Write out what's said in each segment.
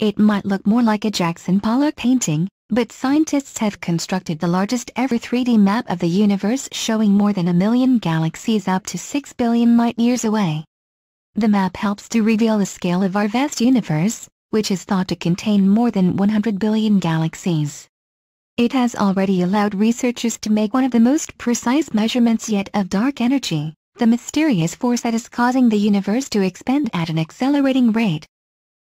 It might look more like a Jackson Pollock painting, but scientists have constructed the largest ever 3D map of the universe showing more than a million galaxies up to 6 billion light-years away. The map helps to reveal the scale of our vast universe, which is thought to contain more than 100 billion galaxies. It has already allowed researchers to make one of the most precise measurements yet of dark energy, the mysterious force that is causing the universe to expand at an accelerating rate.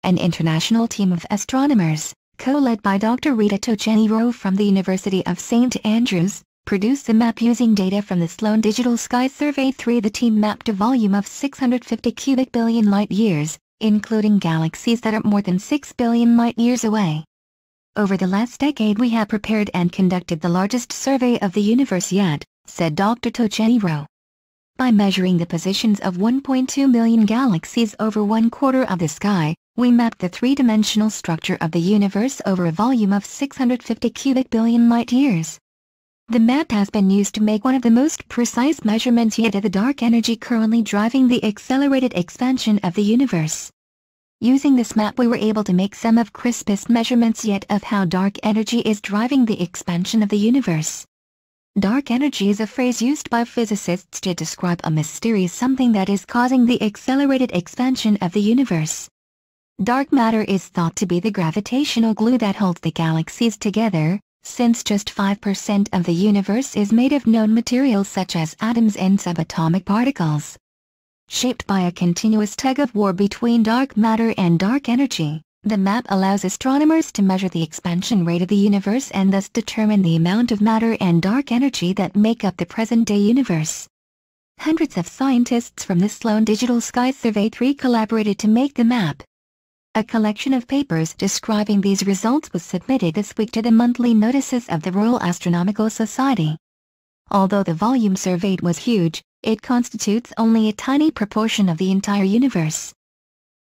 An international team of astronomers, co-led by Dr. Rita Tojeiro from the University of St. Andrews, produced the map using data from the Sloan Digital Sky Survey 3. The team mapped a volume of 650 cubic billion light-years, including galaxies that are more than 6 billion light-years away. Over the last decade we have prepared and conducted the largest survey of the universe yet, said Dr. Tojeiro By measuring the positions of 1.2 million galaxies over one quarter of the sky, we mapped the three-dimensional structure of the universe over a volume of 650 cubic billion light-years. The map has been used to make one of the most precise measurements yet of the dark energy currently driving the accelerated expansion of the universe. Using this map we were able to make some of crispest measurements yet of how dark energy is driving the expansion of the universe. Dark energy is a phrase used by physicists to describe a mysterious something that is causing the accelerated expansion of the universe. Dark matter is thought to be the gravitational glue that holds the galaxies together, since just 5% of the universe is made of known materials such as atoms and subatomic particles shaped by a continuous tug-of-war between dark matter and dark energy. The map allows astronomers to measure the expansion rate of the universe and thus determine the amount of matter and dark energy that make up the present-day universe. Hundreds of scientists from the Sloan Digital Sky Survey 3 collaborated to make the map. A collection of papers describing these results was submitted this week to the monthly notices of the Royal Astronomical Society. Although the volume surveyed was huge, it constitutes only a tiny proportion of the entire universe.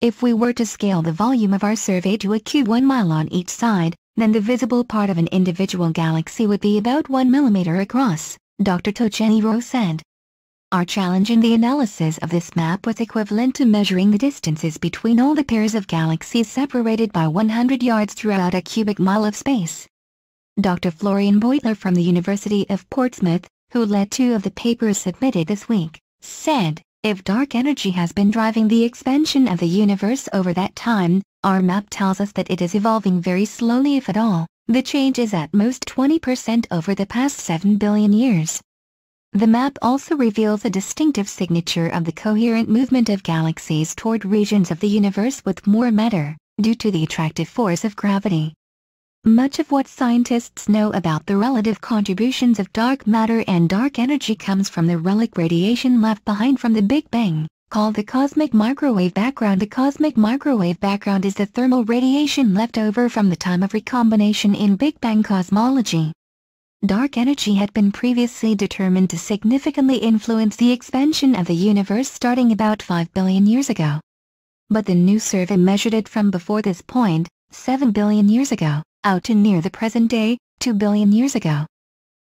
If we were to scale the volume of our survey to a cube 1 mile on each side, then the visible part of an individual galaxy would be about 1 millimeter across, Dr. Tojeiro said. Our challenge in the analysis of this map was equivalent to measuring the distances between all the pairs of galaxies separated by 100 yards throughout a cubic mile of space. Dr. Florian Beutler from the University of Portsmouth, who led two of the papers submitted this week, said, if dark energy has been driving the expansion of the universe over that time, our map tells us that it is evolving very slowly if at all. The change is at most 20% over the past 7 billion years. The map also reveals a distinctive signature of the coherent movement of galaxies toward regions of the universe with more matter, due to the attractive force of gravity. Much of what scientists know about the relative contributions of dark matter and dark energy comes from the relic radiation left behind from the Big Bang, called the cosmic microwave background. The cosmic microwave background is the thermal radiation left over from the time of recombination in Big Bang cosmology. Dark energy had been previously determined to significantly influence the expansion of the universe starting about 5 billion years ago. But the new survey measured it from before this point, 7 billion years ago out to near the present day, 2 billion years ago.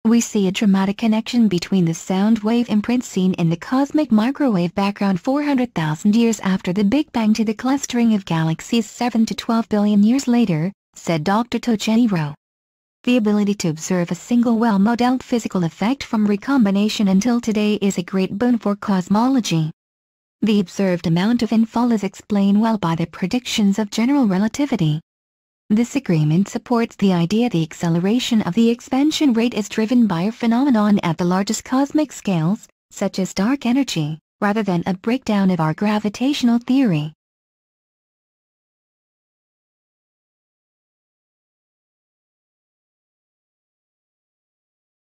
We see a dramatic connection between the sound wave imprint seen in the cosmic microwave background 400,000 years after the Big Bang to the clustering of galaxies 7 to 12 billion years later, said Dr. Tojeiro The ability to observe a single well-modeled physical effect from recombination until today is a great boon for cosmology. The observed amount of infall is explained well by the predictions of general relativity. This agreement supports the idea the acceleration of the expansion rate is driven by a phenomenon at the largest cosmic scales, such as dark energy, rather than a breakdown of our gravitational theory.